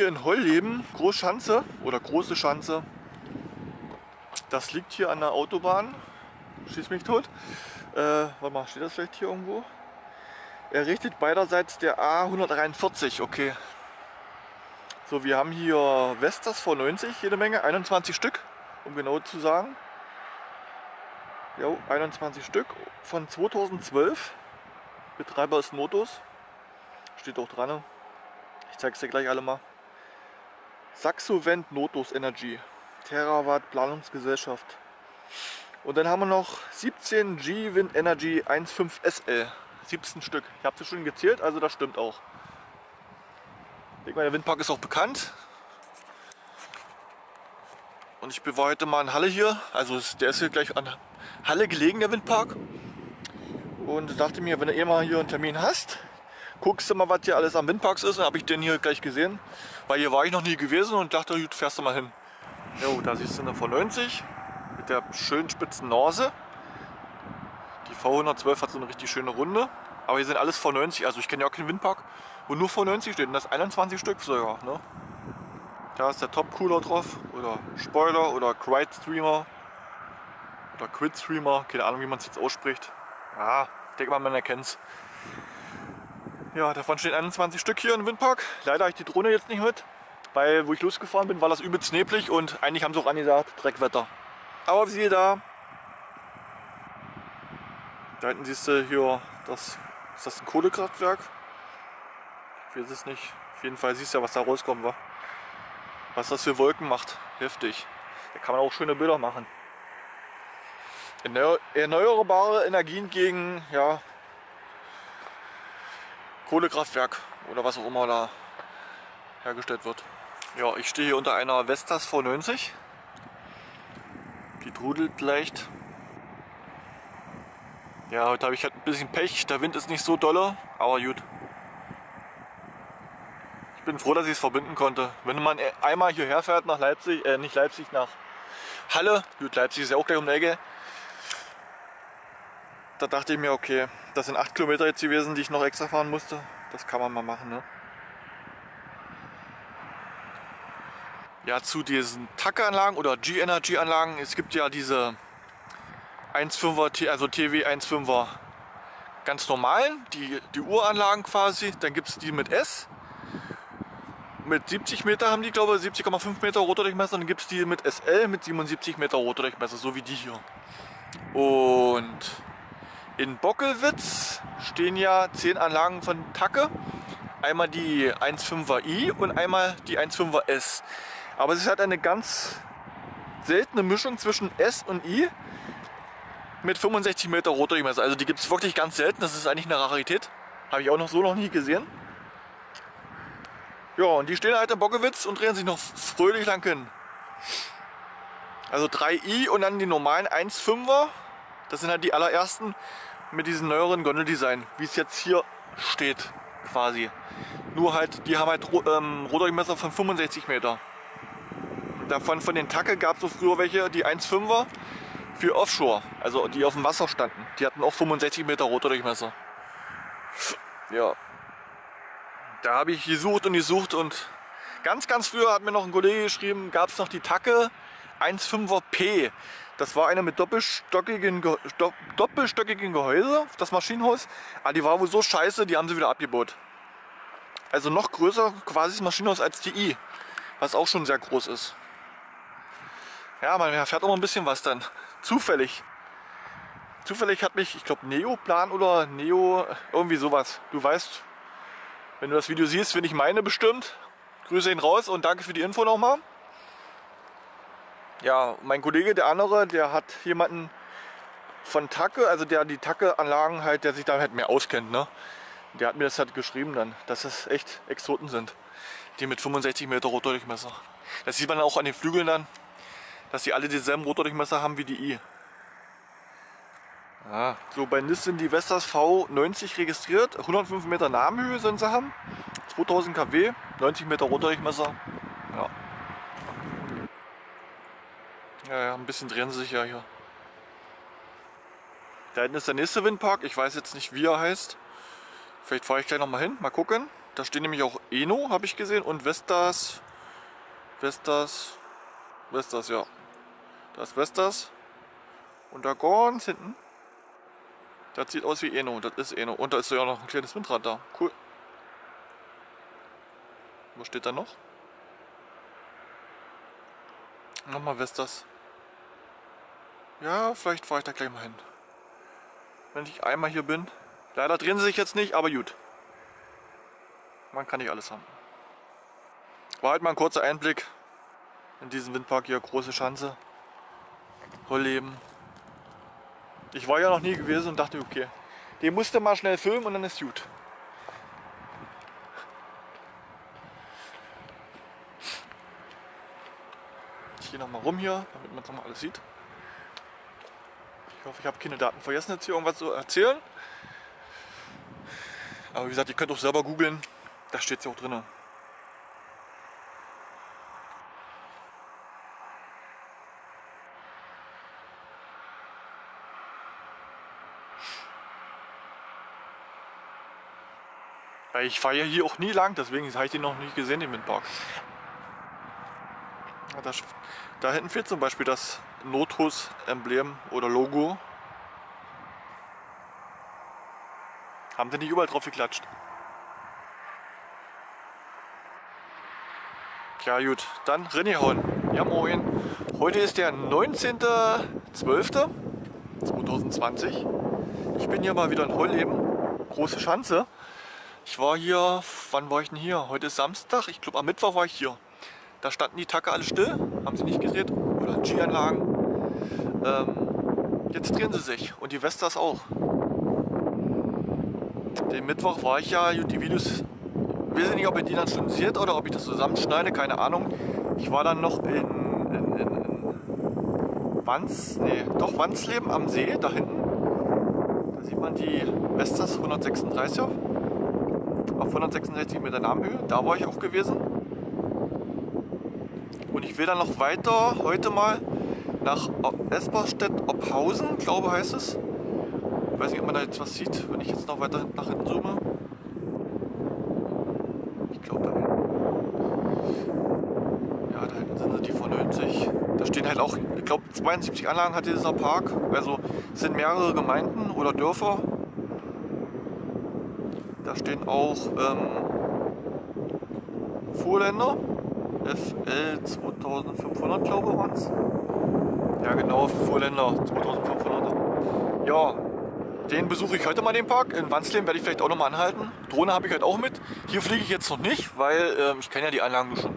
hier in Heulleben, Großschanze oder Große Schanze. Das liegt hier an der Autobahn. Schieß mich tot. Äh, warte mal, steht das vielleicht hier irgendwo? Errichtet beiderseits der A143, okay. So, wir haben hier Vestas V90, jede Menge, 21 Stück, um genau zu sagen. Ja, 21 Stück von 2012. Betreiber ist Notus. Steht auch dran. Ich zeige es dir gleich alle mal. Saxovent Notus Energy. Terawatt Planungsgesellschaft. Und dann haben wir noch 17 G Wind Energy 1.5 SL. 17 Stück. Ich habe sie schon gezählt, also das stimmt auch. Ich denke mal, der Windpark ist auch bekannt. Und ich bin heute mal in Halle hier. Also der ist hier gleich an Halle gelegen, der Windpark. Und dachte mir, wenn du eh mal hier einen Termin hast, guckst du mal, was hier alles am Windparks ist. Und habe ich den hier gleich gesehen. Weil hier war ich noch nie gewesen und dachte, gut, fährst du mal hin. Jo, da siehst du eine V90 mit der schönen spitzen Nase. Die V112 hat so eine richtig schöne Runde. Aber hier sind alles V90, also ich kenne ja auch keinen Windpark, wo nur V90 steht. Und das 21 Stück sogar. Ne? Da ist der Top Cooler drauf. Oder Spoiler oder Quiet Streamer. Oder Quit Streamer. Keine Ahnung, wie man es jetzt ausspricht. Ja, ich denke mal, man erkennt es. Ja, davon stehen 21 Stück hier im Windpark. Leider habe ich die Drohne jetzt nicht mit. Weil, wo ich losgefahren bin, war das übelst neblig und eigentlich haben sie auch angesagt, Dreckwetter. Aber siehe da, da hinten siehst du hier, das, ist das ein Kohlekraftwerk? Ich weiß es nicht. Auf jeden Fall siehst du ja, was da rauskommt. Wa? Was das für Wolken macht. Heftig. Da kann man auch schöne Bilder machen. Erneuerbare Energien gegen ja, Kohlekraftwerk oder was auch immer da hergestellt wird. Ja, ich stehe hier unter einer Vestas V90. Die trudelt leicht. Ja, heute habe ich halt ein bisschen Pech. Der Wind ist nicht so dolle, aber gut. Ich bin froh, dass ich es verbinden konnte. Wenn man einmal hierher fährt nach Leipzig, äh nicht Leipzig, nach Halle, gut, Leipzig ist ja auch gleich um die Ecke. Da dachte ich mir, okay, das sind 8 Kilometer jetzt gewesen, die ich noch extra fahren musste. Das kann man mal machen, ne? Ja, zu diesen TAC-Anlagen oder G-Energy-Anlagen, es gibt ja diese 1.5er, also TW 1.5er ganz normalen, die, die Uranlagen quasi. Dann gibt es die mit S. Mit 70 Meter haben die, glaube ich, 70,5 Meter Rotordurchmesser. Dann gibt es die mit SL mit 77 Meter Rotordurchmesser, so wie die hier. Und in Bockelwitz stehen ja 10 Anlagen von Tacke. Einmal die 1.5er I und einmal die 1.5er S. Aber es ist halt eine ganz seltene Mischung zwischen S und I mit 65 Meter Rotordurchmesser. Also die gibt es wirklich ganz selten. Das ist eigentlich eine Rarität. Habe ich auch noch so noch nie gesehen. Ja, und die stehen halt in Bockewitz und drehen sich noch fröhlich lang hin. Also 3i und dann die normalen 1,5er. Das sind halt die allerersten mit diesem neueren Gondeldesign, wie es jetzt hier steht quasi. Nur halt, die haben halt ähm, Rotordurchmesser von 65 Meter. Davon von den Tacke gab es so früher welche, die 1,5er für Offshore, also die auf dem Wasser standen. Die hatten auch 65 Meter Rotordurchmesser. Ja. Da habe ich gesucht und gesucht und ganz, ganz früher hat mir noch ein Kollege geschrieben, gab es noch die Tacke 1,5er P. Das war eine mit doppelstöckigen, Ge doppelstöckigen Gehäuse, das Maschinenhaus. Aber die war wohl so scheiße, die haben sie wieder abgebaut. Also noch größer quasi das Maschinenhaus als die I, was auch schon sehr groß ist. Ja, man erfährt auch ein bisschen was dann. Zufällig. Zufällig hat mich, ich glaube, Neoplan oder Neo, irgendwie sowas. Du weißt, wenn du das Video siehst, wenn ich meine bestimmt. Grüße ihn raus und danke für die Info nochmal. Ja, mein Kollege, der andere, der hat jemanden von Tacke, also der die Tacke-Anlagen halt, der sich da halt mehr auskennt, ne? Der hat mir das halt geschrieben dann, dass es echt Exoten sind. Die mit 65 Meter Rotordurchmesser. Das sieht man auch an den Flügeln dann dass sie alle dieselben Rotordurchmesser haben wie die i. Ja, so bei NIS sind die Vestas V90 registriert, 105 Meter Namenhöhe sind sie haben, 2000 kW, 90 Meter Rotordurchmesser. Ja. Ja, ja, ein bisschen drehen sie sich ja hier. Da hinten ist der nächste Windpark, ich weiß jetzt nicht wie er heißt. Vielleicht fahre ich gleich nochmal hin, mal gucken. Da stehen nämlich auch Eno, habe ich gesehen, und Vestas. Vestas. Vestas, ja. Da ist Vestas. Und da ganz hinten. Das sieht aus wie Eno. Das ist Eno. Und da ist ja noch ein kleines Windrad da. Cool. Was steht da noch? Nochmal Vestas. Ja, vielleicht fahre ich da gleich mal hin. Wenn ich einmal hier bin. Leider drehen sie sich jetzt nicht, aber gut. Man kann nicht alles haben. War halt mal ein kurzer Einblick in diesen Windpark hier. Große Schanze. Hollleben. Ich war ja noch nie gewesen und dachte, okay, den musste mal schnell filmen und dann ist gut. Ich gehe nochmal rum hier, damit man es nochmal alles sieht. Ich hoffe, ich habe keine Daten vergessen, jetzt hier irgendwas zu erzählen. Aber wie gesagt, ihr könnt auch selber googeln, da steht es ja auch drin. Ich fahre ja hier auch nie lang, deswegen habe ich den noch nicht gesehen, den Windpark. Da, da hinten fehlt zum Beispiel das Nothus-Emblem oder Logo. Haben sie nicht überall drauf geklatscht. Ja gut, dann reingehauen. Ja moin. Heute ist der 19.12.2020. Ich bin hier mal wieder in Heulleben. Große Schanze. Ich war hier, wann war ich denn hier? Heute ist Samstag, ich glaube am Mittwoch war ich hier. Da standen die Tacker alle still, haben sie nicht gedreht. Oder G-Anlagen. Ähm, jetzt drehen sie sich und die Vestas auch. Den Mittwoch war ich ja, die Videos, ich weiß nicht, ob ihr die dann schon seht oder ob ich das zusammenschneide, keine Ahnung. Ich war dann noch in, in, in, in Wanz, nee, doch Wanzleben am See, da hinten. Da sieht man die Vestas 136er auf 166 Meter Namenhöhe. Da war ich auch gewesen. Und ich will dann noch weiter heute mal nach Esperstedt-Ophausen, glaube heißt es. Ich weiß nicht, ob man da jetzt was sieht, wenn ich jetzt noch weiter nach hinten zoome. Ich glaube da hinten. Ja, da hinten sind sie die von 90. Da stehen halt auch, ich glaube 72 Anlagen hat dieser Park. Also es sind mehrere Gemeinden oder Dörfer da stehen auch ähm, Fuhrländer. FL 2500 glaube ich waren es. Ja genau, Fuhrländer 2500. Ja, den besuche ich heute mal den Park. In Wansleben werde ich vielleicht auch noch mal anhalten. Drohne habe ich halt auch mit. Hier fliege ich jetzt noch nicht, weil ähm, ich kenne ja die Anlagen schon.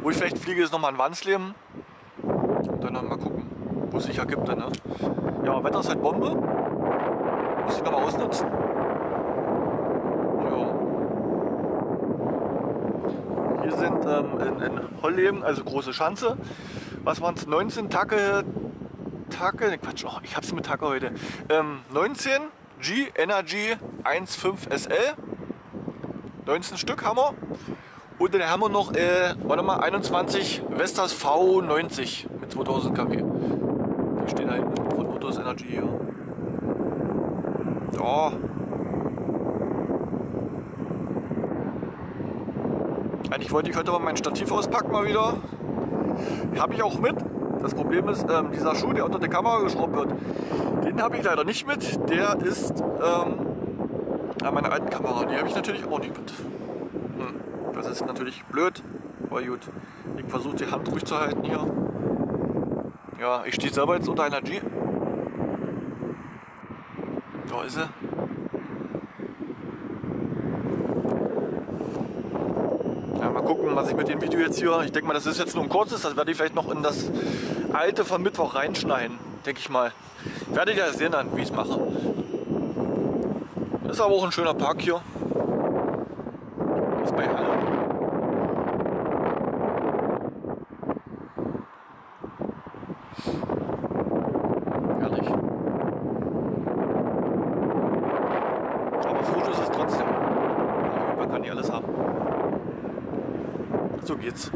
Wo ich vielleicht fliege, ist noch mal in Wansleben. Und dann mal gucken, wo es sich ergibt. Dann, ne? Ja, Wetter ist halt Bombe. Muss ich noch mal ausnutzen. sind ähm, in, in Hollleben, also große Schanze. Was waren es? 19 Tacke, Tacke, ne Quatsch, oh, ich hab's mit Tacke heute. Ähm, 19 G Energy 1.5 SL. 19 Stück haben wir. Und dann haben wir noch, äh, warte mal, 21 Vestas V90 mit 2000 kW. Die stehen da hinten von Autos Energy hier. Ja, Eigentlich wollte ich heute mal mein Stativ auspacken mal wieder. Habe ich auch mit. Das Problem ist, ähm, dieser Schuh, der unter der Kamera geschraubt wird, den habe ich leider nicht mit. Der ist ähm, an meiner alten Kamera. Die habe ich natürlich auch nicht mit. Hm. Das ist natürlich blöd, aber gut. Ich versuche die Hand ruhig zu halten hier. Ja, ich stehe selber jetzt unter einer G. Da ist sie. gucken, was ich mit dem Video jetzt hier, ich denke mal, das ist jetzt nur ein kurzes, das werde ich vielleicht noch in das alte von Mittwoch reinschneiden, denke ich mal. Werdet ihr sehen dann, wie ich es mache. Ist aber auch ein schöner Park hier. Ist bei Halle. Herrlich. Aber Foto ist es trotzdem. Man kann nicht alles haben. So geht's.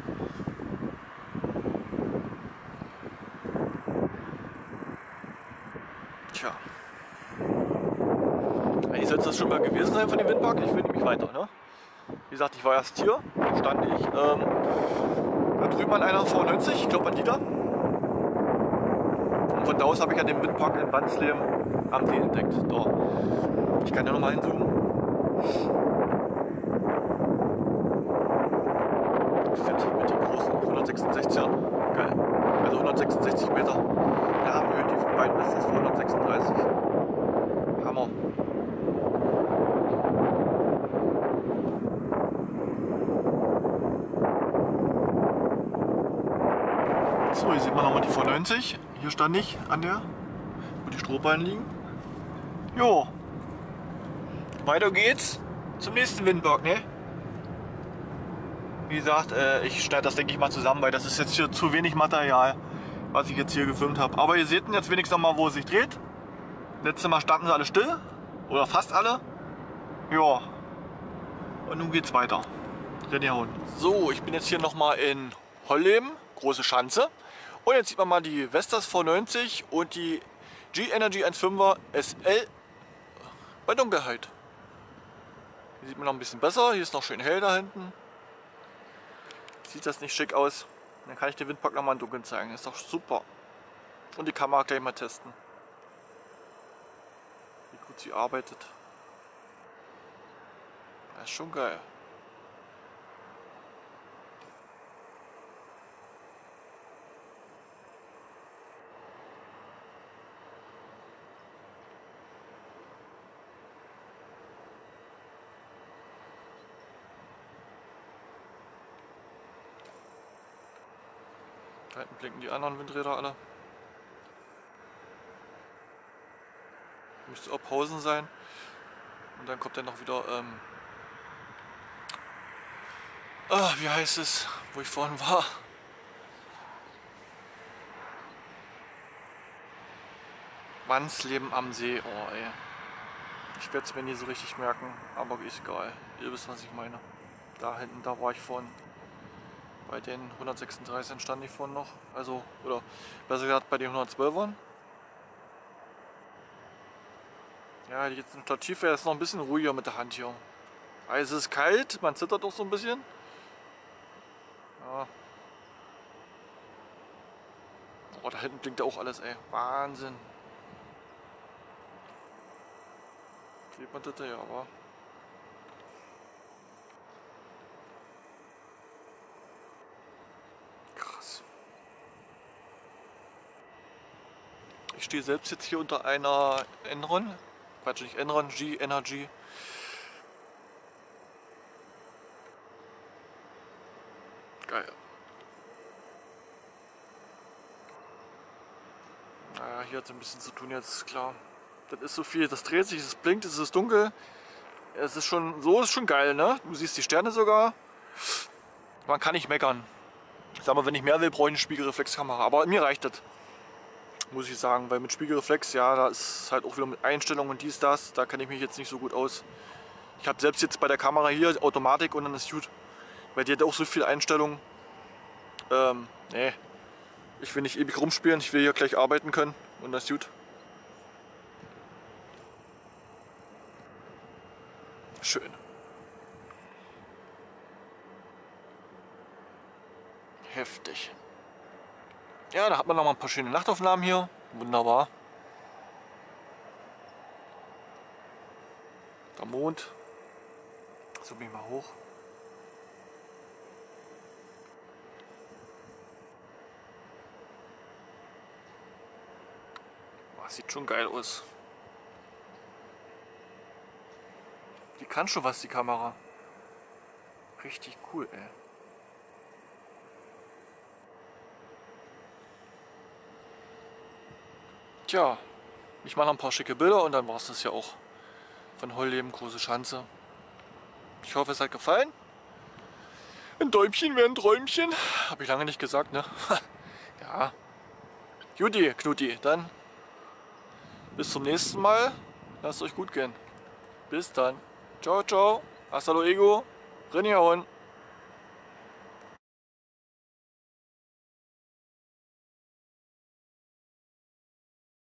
Tja. Eigentlich sollte das schon mal gewesen sein von dem Windpark. Ich will nämlich weiter, ne? Wie gesagt, ich war erst hier, stand ich ähm, da drüben an einer V90, ich glaube an die da. Und von da aus habe ich ja den Windpark in Wansleben am See entdeckt. Da. Ich kann ja nochmal hinzoomen. 166er. Geil. Also 166 Meter. Der haben die von beiden ist das 136. Hammer. So, hier sieht man nochmal die V90. Hier stand ich an der, wo die Strohballen liegen. Jo. Weiter geht's zum nächsten Windberg, ne? Wie gesagt, äh, ich schneide das denke ich mal zusammen, weil das ist jetzt hier zu wenig Material, was ich jetzt hier gefilmt habe. Aber ihr seht jetzt wenigstens mal, wo es sich dreht. Letztes Mal standen sie alle still. Oder fast alle. Ja. Und nun geht's weiter. Rennjahren. So, ich bin jetzt hier nochmal in Holleben, große Schanze. Und jetzt sieht man mal die Vestas V90 und die G-Energy 1.5er SL bei Dunkelheit. Hier sieht man noch ein bisschen besser. Hier ist noch schön hell da hinten. Sieht das nicht schick aus? Dann kann ich den Windpark nochmal im Dunkeln zeigen. Ist doch super. Und die Kamera gleich mal testen. Wie gut sie arbeitet. Das ist schon geil. Da hinten blinken die anderen Windräder alle. Müsste Ophausen sein. Und dann kommt dann noch wieder, ähm, ah, wie heißt es, wo ich vorhin war. Wandsleben am See, oh ey. Ich werde es mir nie so richtig merken, aber ist egal. Ihr wisst, was ich meine. Da hinten, da war ich vorhin. Bei den 136 stand ich vorhin noch. Also, oder besser gesagt bei den 112ern. Ja, jetzt ein Stativ wäre es noch ein bisschen ruhiger mit der Hand hier. Also es ist kalt, man zittert doch so ein bisschen. Ja. Oh, da hinten blinkt auch alles, ey. Wahnsinn. Sieht man das ja, aber. Krass. Ich stehe selbst jetzt hier unter einer Enron. Quatsch, nicht Enron, G Energy. Geil. Naja, hier hat es ein bisschen zu tun jetzt, klar. Das ist so viel, das dreht sich, es blinkt, es ist dunkel. Es ist schon, so ist schon geil, ne? Du siehst die Sterne sogar. Man kann nicht meckern. Ich sag mal, wenn ich mehr will, brauche ich eine Spiegelreflexkamera. Aber mir reicht das. Muss ich sagen, weil mit Spiegelreflex, ja, da ist halt auch wieder mit Einstellungen und dies, das. Da kenne ich mich jetzt nicht so gut aus. Ich habe selbst jetzt bei der Kamera hier Automatik und dann ist gut. Weil die hat auch so viele Einstellungen. Ähm, nee. Ich will nicht ewig rumspielen, ich will hier gleich arbeiten können und das ist gut. Schön. Heftig. Ja, da hat man noch mal ein paar schöne Nachtaufnahmen hier. Wunderbar. Der Mond. Zoom ich mal hoch. Boah, sieht schon geil aus. Die kann schon was, die Kamera. Richtig cool, ey. Tja, ich mache ein paar schicke Bilder und dann war es das ja auch von Heulleben, große Schanze. Ich hoffe, es hat gefallen. Ein Däumchen wäre ein Träumchen. Habe ich lange nicht gesagt, ne? ja. Juti, Knuti, dann bis zum nächsten Mal. Lasst euch gut gehen. Bis dann. Ciao, ciao. Hasta luego. Rinjauen.